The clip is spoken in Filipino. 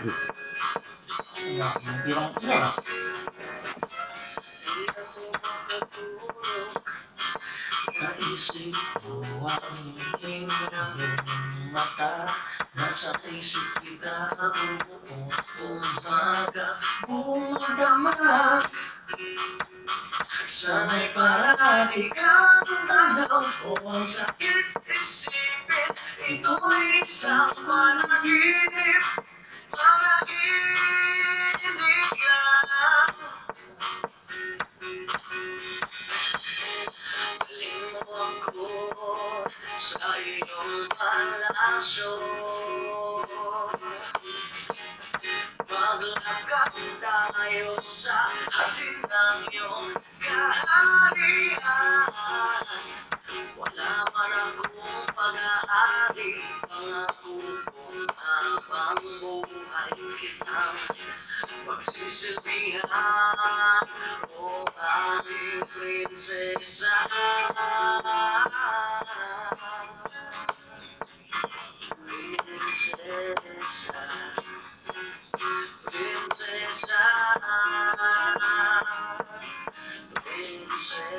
Iya, bilang iya. Naisip mo ang iyong mata Nasa isip kita ang buong umaga Bumadama Sana'y parati kang tanaw O ang sakit isipin Ito'y isang Panaginip ako sa iyong palasyo Maglakad tayo sa atin ng iyong kaharian Wala man akong pag-aari Pangako kong habang buhay kitang Pagsisilbihan O aking prinsesa princesa, ah, ah, ah, princesa.